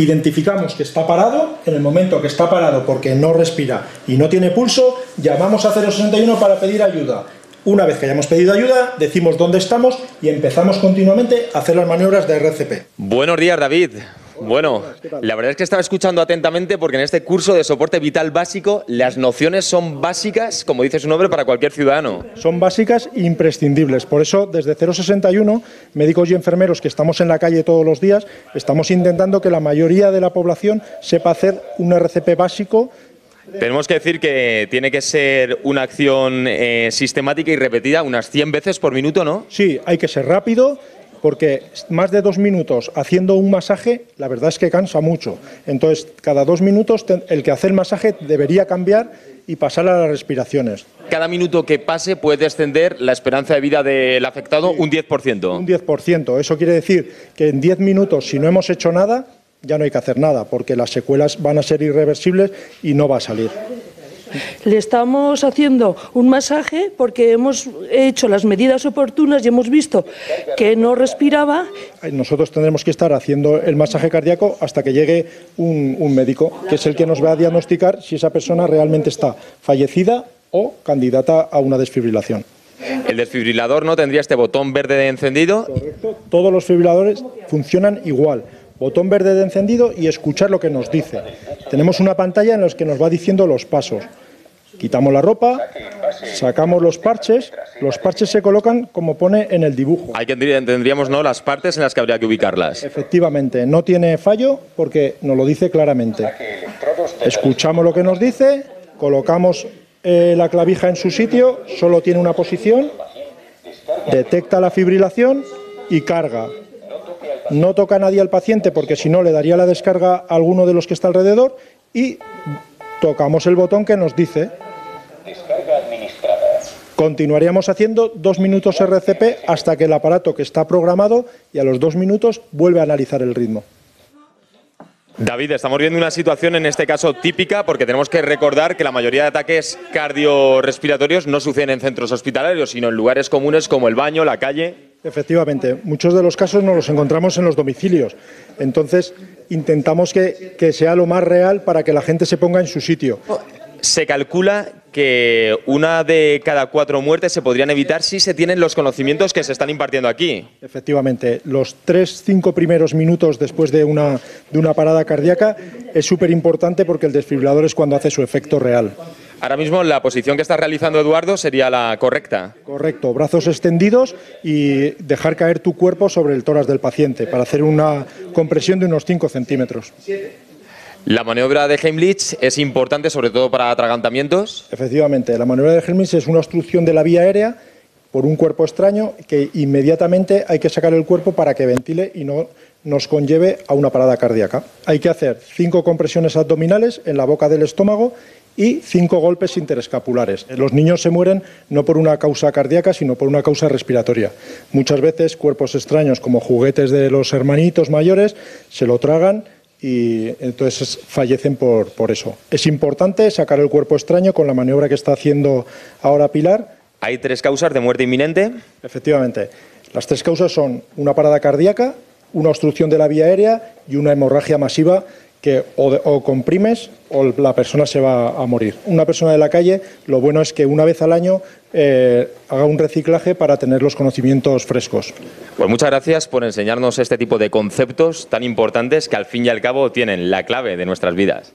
Identificamos que está parado, en el momento que está parado porque no respira y no tiene pulso, llamamos a 061 para pedir ayuda. Una vez que hayamos pedido ayuda, decimos dónde estamos y empezamos continuamente a hacer las maniobras de RCP. Buenos días, David. Bueno, la verdad es que estaba escuchando atentamente porque en este curso de soporte vital básico las nociones son básicas, como dice su nombre, para cualquier ciudadano. Son básicas e imprescindibles. Por eso, desde 061, médicos y enfermeros que estamos en la calle todos los días, estamos intentando que la mayoría de la población sepa hacer un RCP básico tenemos que decir que tiene que ser una acción eh, sistemática y repetida unas 100 veces por minuto, ¿no? Sí, hay que ser rápido porque más de dos minutos haciendo un masaje, la verdad es que cansa mucho. Entonces, cada dos minutos el que hace el masaje debería cambiar y pasar a las respiraciones. Cada minuto que pase puede extender la esperanza de vida del afectado un 10%. Un 10%. Eso quiere decir que en 10 minutos, si no hemos hecho nada, ya no hay que hacer nada, porque las secuelas van a ser irreversibles y no va a salir. Le estamos haciendo un masaje porque hemos hecho las medidas oportunas y hemos visto que no respiraba. Nosotros tendremos que estar haciendo el masaje cardíaco hasta que llegue un, un médico, que es el que nos va a diagnosticar si esa persona realmente está fallecida o candidata a una desfibrilación. El desfibrilador no tendría este botón verde de encendido. Correcto. Todos los fibriladores funcionan igual botón verde de encendido y escuchar lo que nos dice. Tenemos una pantalla en la que nos va diciendo los pasos. Quitamos la ropa, sacamos los parches, los parches se colocan como pone en el dibujo. Ahí tendríamos ¿no? las partes en las que habría que ubicarlas. Efectivamente, no tiene fallo porque nos lo dice claramente. Escuchamos lo que nos dice, colocamos eh, la clavija en su sitio, solo tiene una posición, detecta la fibrilación y carga. No toca a nadie al paciente porque si no le daría la descarga a alguno de los que está alrededor y tocamos el botón que nos dice descarga administrada. Continuaríamos haciendo dos minutos RCP hasta que el aparato que está programado y a los dos minutos vuelve a analizar el ritmo. David, estamos viendo una situación en este caso típica porque tenemos que recordar que la mayoría de ataques cardiorrespiratorios no suceden en centros hospitalarios, sino en lugares comunes como el baño, la calle. Efectivamente, muchos de los casos nos los encontramos en los domicilios. Entonces, intentamos que, que sea lo más real para que la gente se ponga en su sitio. Se calcula que una de cada cuatro muertes se podrían evitar si se tienen los conocimientos que se están impartiendo aquí. Efectivamente, los tres, cinco primeros minutos después de una, de una parada cardíaca es súper importante porque el desfibrilador es cuando hace su efecto real. Ahora mismo la posición que está realizando Eduardo sería la correcta. Correcto, brazos extendidos y dejar caer tu cuerpo sobre el tórax del paciente para hacer una compresión de unos 5 centímetros. La maniobra de Heimlich es importante sobre todo para atragantamientos. Efectivamente, la maniobra de Heimlich es una obstrucción de la vía aérea por un cuerpo extraño que inmediatamente hay que sacar el cuerpo para que ventile y no nos conlleve a una parada cardíaca. Hay que hacer cinco compresiones abdominales en la boca del estómago y cinco golpes interescapulares. Los niños se mueren no por una causa cardíaca, sino por una causa respiratoria. Muchas veces cuerpos extraños como juguetes de los hermanitos mayores se lo tragan y entonces fallecen por, por eso. Es importante sacar el cuerpo extraño con la maniobra que está haciendo ahora Pilar. ¿Hay tres causas de muerte inminente? Efectivamente. Las tres causas son una parada cardíaca, una obstrucción de la vía aérea y una hemorragia masiva que o, comprimes o la persona se va a morir. Una persona de la calle, lo bueno es que una vez al año eh, haga un reciclaje para tener los conocimientos frescos. Pues muchas gracias por enseñarnos este tipo de conceptos tan importantes que al fin y al cabo tienen la clave de nuestras vidas.